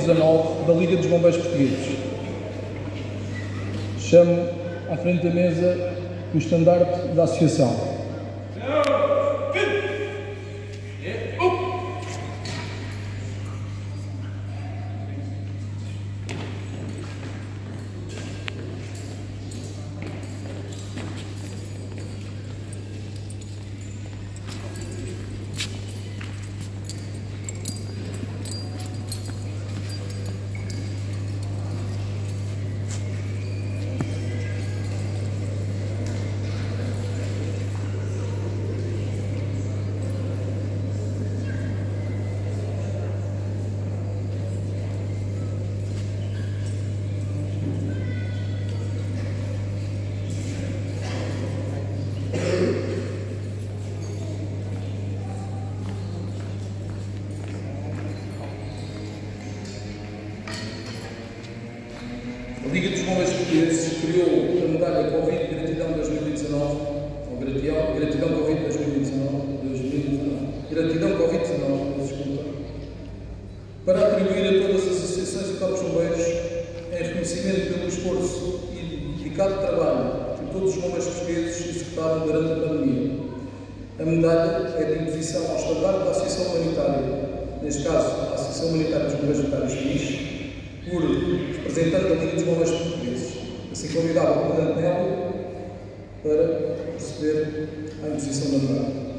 19 da Liga dos Bombeiros Portugueses. Chamo à frente da mesa o estandarte da Associação. A Liga dos Bombeiros Portugueses criou a medalha Covid Gratidão 2019, ou Gratidão, Gratidão Covid 2019, 2019 Gratidão Covid-19, desculpa, para atribuir a todas as associações e corpos bombeiros em reconhecimento pelo esforço e dedicado trabalho que todos os bombeiros portugueses executaram durante a pandemia. A medalha é de imposição ao estandarte da Associação Humanitária, neste caso a Associação Humanitária dos Bombeiros Voluntários Finis, por representante da Liga dos Bombeiros Portugueses. Assim convidava o Comandante Melo para proceder à imposição da medalha.